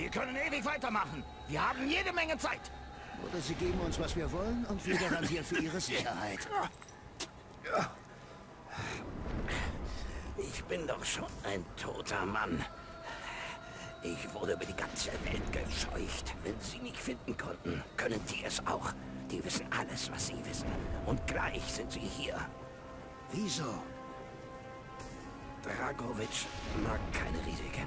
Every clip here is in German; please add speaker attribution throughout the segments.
Speaker 1: Wir können ewig weitermachen. Wir haben jede Menge Zeit.
Speaker 2: Oder sie geben uns, was wir wollen und wir garantieren für ihre Sicherheit.
Speaker 1: Ich bin doch schon ein toter Mann. Ich wurde über die ganze Welt gescheucht. Wenn Sie mich finden konnten, können die es auch. Die wissen alles, was sie wissen. Und gleich sind sie hier.
Speaker 2: Wieso?
Speaker 1: Dragovic mag keine Risiken.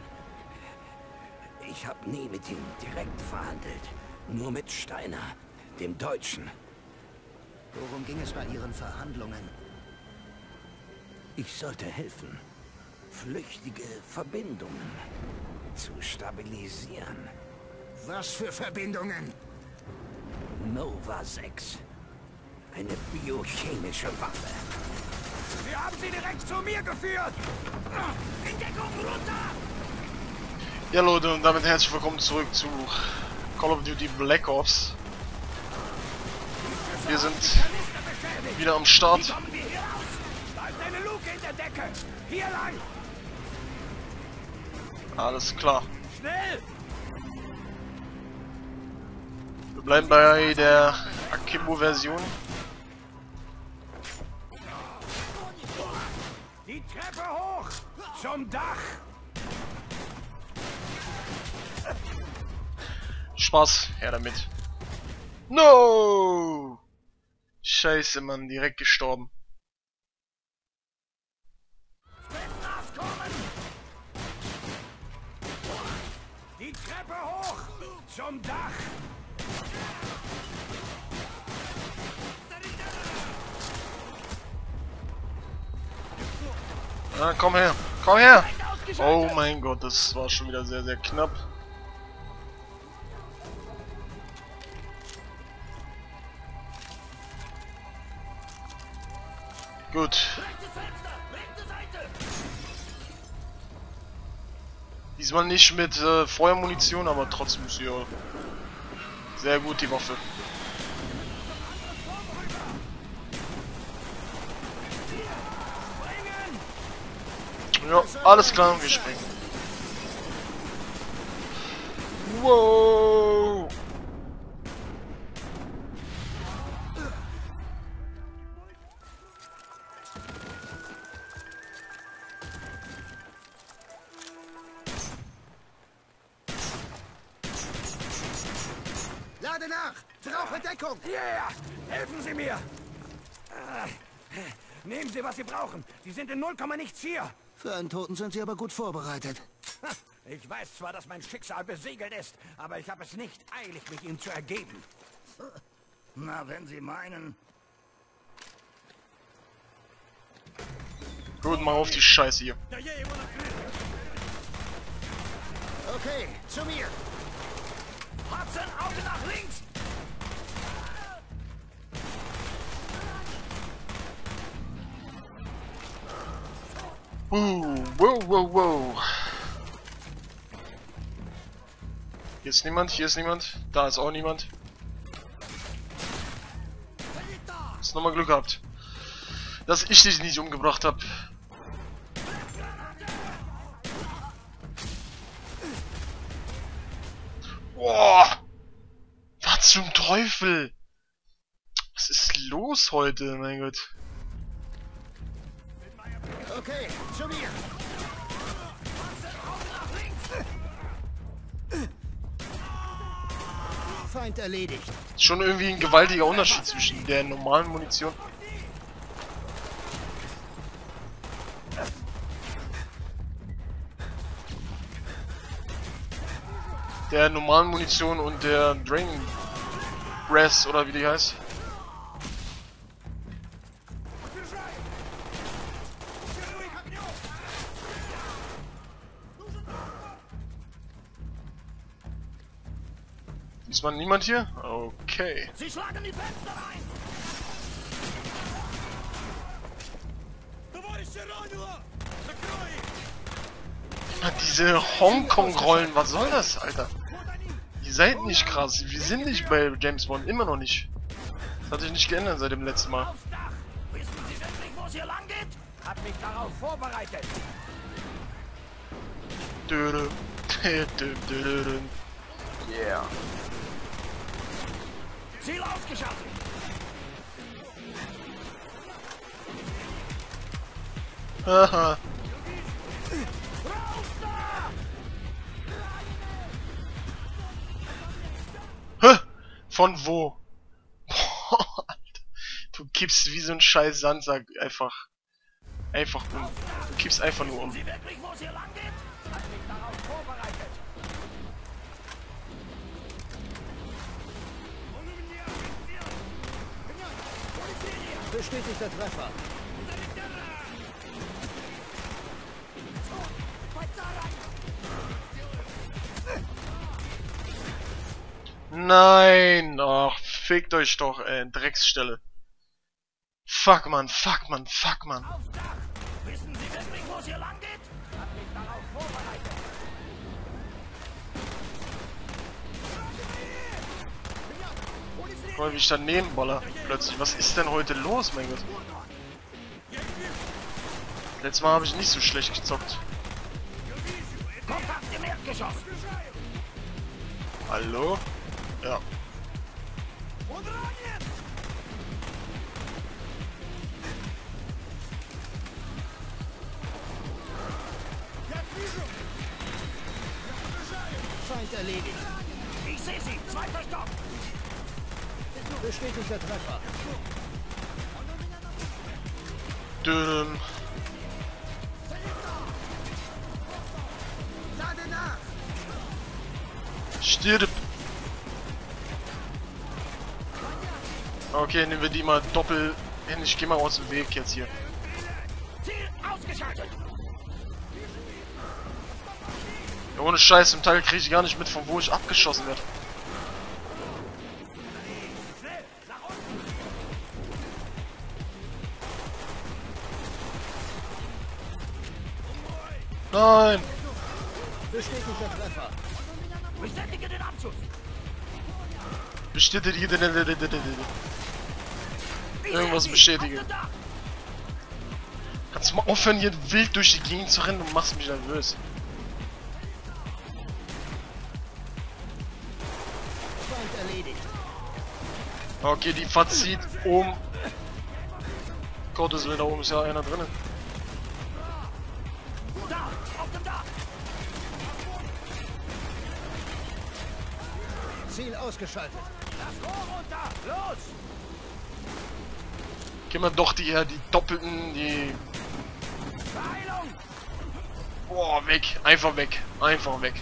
Speaker 1: Ich habe nie mit ihm direkt verhandelt. Nur mit Steiner, dem Deutschen.
Speaker 2: Worum ging es bei Ihren Verhandlungen?
Speaker 1: Ich sollte helfen, flüchtige Verbindungen zu stabilisieren.
Speaker 2: Was für Verbindungen?
Speaker 1: Nova 6. Eine biochemische Waffe. Wir haben sie direkt zu mir geführt! In Deckung runter!
Speaker 3: Ja Leute, und damit herzlich willkommen zurück zu Call of Duty Black Ops. Wir sind wieder am Start. Alles klar. Wir bleiben bei der Akimbo-Version.
Speaker 1: Die Treppe hoch! Zum Dach!
Speaker 3: Spaß, her damit. No! Scheiße, Mann, direkt gestorben.
Speaker 1: Die Treppe hoch! Zum Dach!
Speaker 3: Ah, komm her, komm her! Oh mein Gott, das war schon wieder sehr, sehr knapp. Gut. Diesmal nicht mit äh, Feuermunition, aber trotzdem ist ja sehr gut, die Waffe. Ja, alles klar, wir springen. Wow!
Speaker 2: Lade nach! Brauche Deckung!
Speaker 1: Yeah! Helfen Sie mir! Nehmen Sie, was Sie brauchen. Sie sind in 0, nichts hier.
Speaker 2: Für einen Toten sind Sie aber gut vorbereitet.
Speaker 1: Ich weiß zwar, dass mein Schicksal besiegelt ist, aber ich habe es nicht eilig, mich ihm zu ergeben. Na, wenn Sie meinen...
Speaker 3: Gut, mal auf die Scheiße hier.
Speaker 2: Okay, zu mir!
Speaker 1: Hudson, Auge nach links!
Speaker 3: Uh, wow, wow, wow. Hier ist niemand, hier ist niemand. Da ist auch niemand. Hast nochmal Glück gehabt. Dass ich dich nicht umgebracht habe. Teufel? Was ist los heute, mein Gott?
Speaker 2: Okay, zu mir! Feind erledigt.
Speaker 3: Schon irgendwie ein gewaltiger Unterschied zwischen der normalen Munition. Der normalen Munition und der Drain Breath oder wie die heißt. Diesmal niemand hier? Okay.
Speaker 1: Sie schlagen die Fenster ein!
Speaker 3: Diese Hongkong-Rollen, was soll das, Alter? Ihr seid nicht krass. Wir sind nicht bei James Bond, immer noch nicht. Das hat sich nicht geändert seit dem letzten Mal.
Speaker 1: Wissen Sie wirklich, wo es hier lang geht? Hab mich darauf vorbereitet.
Speaker 3: Dödö. Yeah.
Speaker 1: Ziel ausgeschaltet.
Speaker 3: Haha. Von wo? Boah, Alter. Du kippst wie so ein scheiß Sandsack einfach. Einfach um. Du kippst einfach nur um.
Speaker 1: Sie wirklich,
Speaker 3: Nein! Ach, fickt euch doch, ey, Drecksstelle. Fuck, man, fuck, man, fuck, man.
Speaker 1: Wissen Sie wirklich, wo es hier lang geht? Hat mich darauf vorbereitet.
Speaker 3: Guck mal, wie ich daneben baller. Plötzlich. Was ist denn heute los, mein Gott? Letztes Mal habe ich nicht so schlecht gezockt. Hallo?
Speaker 1: Ich sehe Sie. Zweiter Stock.
Speaker 2: Bestätigter Treffer.
Speaker 3: Dünn. Stirb. Okay, nehmen wir die mal doppel hin. Ich geh mal aus dem Weg jetzt hier. Ohne Scheiß, im Teil kriege ich gar nicht mit, von wo ich abgeschossen werde. Nein!
Speaker 2: Bestätigter Treffer.
Speaker 1: Bestätige den Abschuss.
Speaker 3: Bestätige.
Speaker 1: Ich
Speaker 3: Irgendwas
Speaker 1: Dach.
Speaker 3: Kannst du mal aufhören, hier wild durch die Gegend zu rennen? Du machst mich nervös. Okay, die verzieht um. Gottes Willen, da oben ist ja einer drinnen.
Speaker 1: Da, auf dem Dach.
Speaker 2: Ziel ausgeschaltet.
Speaker 1: Das Rohr runter. Los.
Speaker 3: Gehen wir doch die, ja, die doppelten, die... Boah, weg. Einfach weg. Einfach weg.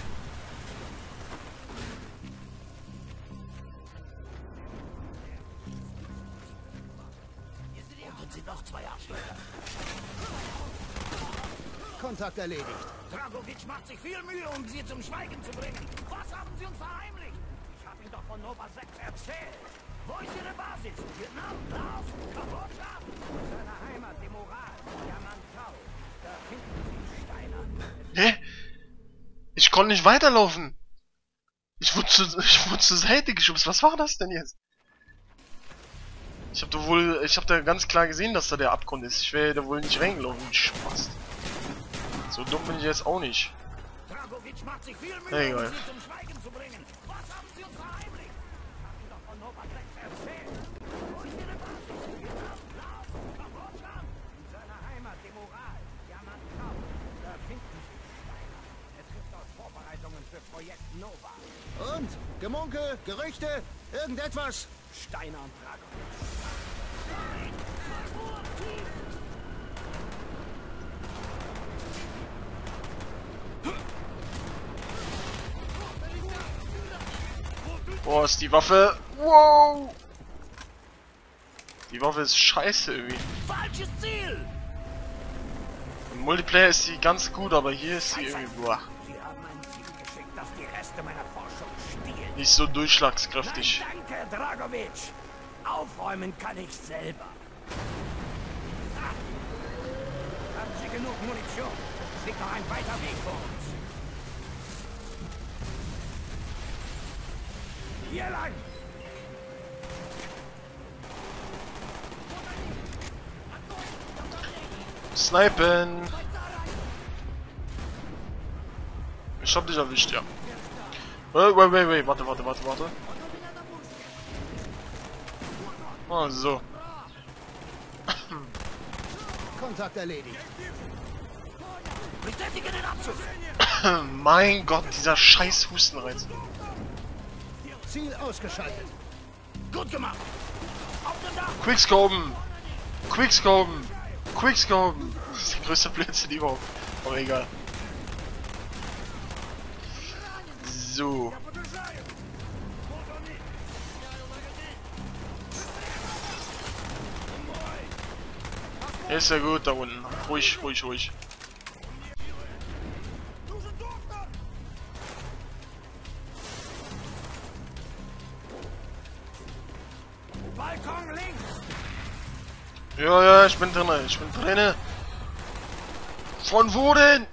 Speaker 2: Kontakt erledigt.
Speaker 1: Dragovic macht sich viel Mühe, um sie zum Schweigen zu bringen. Was haben sie uns verheimlicht? Ich habe ihnen doch von Nova 6 erzählt. Wo ist ihre Basis? Vietnam, Laos, Kambodscha? Seine Heimat, die Moral, Yamantau. Da finden sie Steiner.
Speaker 3: Hä? Ich konnte nicht weiterlaufen. Ich wurde, zu, ich wurde zur Seite geschubst. Was war das denn jetzt? Ich habe da wohl, ich habe da ganz klar gesehen, dass da der Abgrund ist. Ich wäre da wohl nicht reingelaufen. Spaß. So dumm bin ich jetzt auch nicht.
Speaker 1: Dragovic macht sich viel Mühe,
Speaker 3: Ja, egal.
Speaker 1: um sie zum Schweigen zu bringen. Was haben sie uns verheimlicht? Ich habe ihnen doch von Nova 6 erzählt. Wo ist ihre Basis? Vietnam, Laos, Kambodscha? Seine Heimat, die Moral, Yamantau. Da finden sie Steiner. Er trifft aus Vorbereitungen für Projekt Nova.
Speaker 2: Und? Gemunkel? Gerüchte? Irgendetwas?
Speaker 1: Steiner und Dragovic.
Speaker 3: Boah, ist die Waffe. Wow! Die Waffe ist scheiße irgendwie.
Speaker 1: Falsches Ziel!
Speaker 3: Im Multiplayer ist sie ganz gut, aber hier ist sie irgendwie boah, nicht so durchschlagskräftig.
Speaker 1: Nein, danke, Dragovic. Aufräumen kann ich selber. Ah. Haben Sie genug Munition? Es liegt noch ein weiter Weg vor uns. Hier lang!
Speaker 3: Snipen! Ich hab dich erwischt, ja. Wait, wait, wait, wait. Warte, warte, warte, warte. Oh, so.
Speaker 2: Kontakt erledigt.
Speaker 1: Bestätige den Abschuss!
Speaker 3: mein Gott, dieser scheiß Hustenreiz.
Speaker 2: Ziel ausgeschaltet.
Speaker 1: Gut gemacht!
Speaker 3: Quickscopen! Quickscopen! Quickscopen! Das ist der größte Blödsinn überhaupt. Aber egal. So. Ist ja gut da unten. Ruhig, ruhig, ruhig. Ja, ja, ich bin drinne, ich bin drinne. Von wo denn?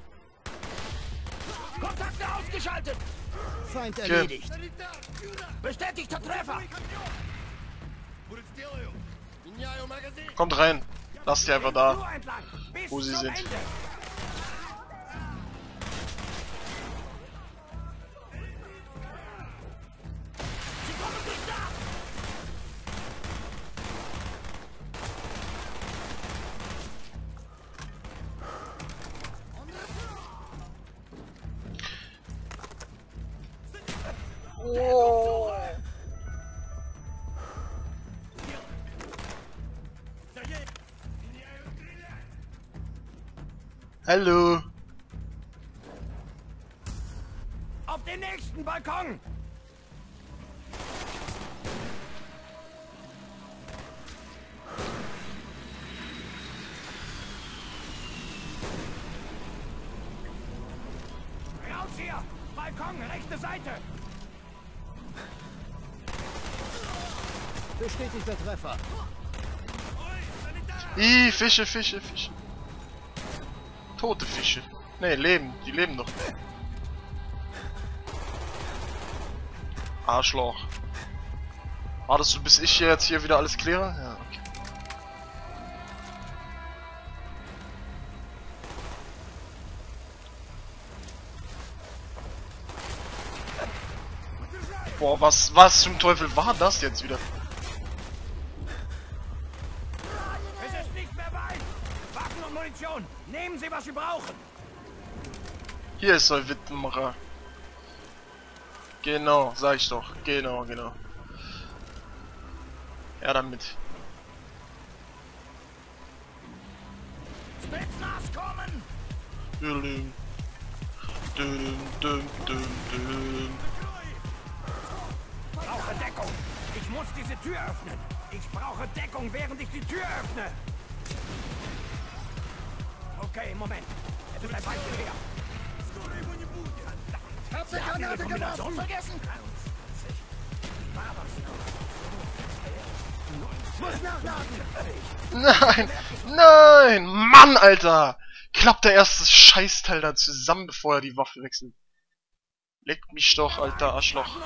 Speaker 1: Kontakte ausgeschaltet!
Speaker 2: Feind erledigt.
Speaker 1: Bestätigter Treffer!
Speaker 3: Kommt rein. Lasst sie einfach da. Wo sie sind. Hallo.
Speaker 1: Auf den nächsten Balkon! Raus hier! Balkon, rechte Seite!
Speaker 2: Bestätigter Treffer.
Speaker 3: Ih, Fische, Fische, Fische. Tote Fische. Ne, leben. Die leben noch. Arschloch. Wartest du, bis ich jetzt hier wieder alles kläre? Ja, okay. Boah, was, was zum Teufel war das jetzt wieder?
Speaker 1: Munition! Nehmen Sie, was Sie brauchen!
Speaker 3: Hier ist der Wittenmacher. Genau, sag ich doch. Genau, genau. Ja, damit.
Speaker 1: Spitznaz kommen!
Speaker 3: Düm, düm, düm, düm, düm.
Speaker 1: Brauche Deckung! Ich muss diese Tür öffnen! Ich brauche Deckung, während ich die Tür öffne! Okay, Moment. Es ist ein Weilchen her. Haben Ihre
Speaker 2: Granate geworfen?
Speaker 1: vergessen? 23. War was noch?
Speaker 2: Muss nachladen.
Speaker 3: Nein! Nein! Mann, Alter! Klappt der erste Scheißteil da zusammen, bevor er die Waffe wechselt. Leckt mich doch, alter Arschloch.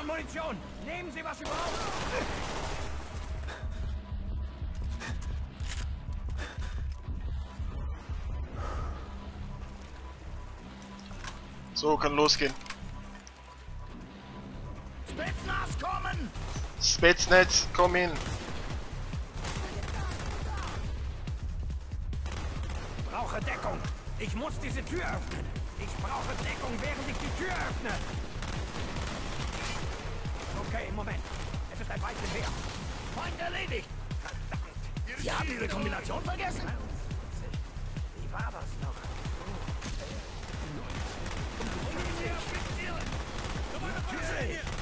Speaker 3: So, kann losgehen.
Speaker 1: Spitznaz kommen!
Speaker 3: Spetsnetz, komm hin.
Speaker 1: Brauche Deckung! Ich muss diese Tür öffnen! Ich brauche Deckung, während ich die Tür öffne! Okay, Moment. Es ist ein Weilchen her. Feind erledigt! Verdammt! Sie haben Ihre Kombination vergessen? Na!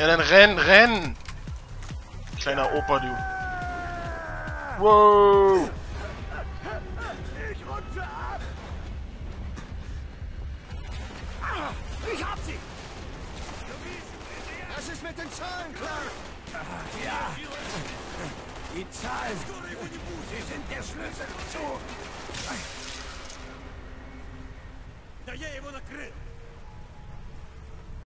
Speaker 3: Ja, dann renn, renn! Kleiner Opa, du. Wow!
Speaker 1: Ich rutsche ab! Ah, ich hab sie!
Speaker 2: Das ist mit den Zahlen klar.
Speaker 1: Ja!
Speaker 4: Да я его накрыл!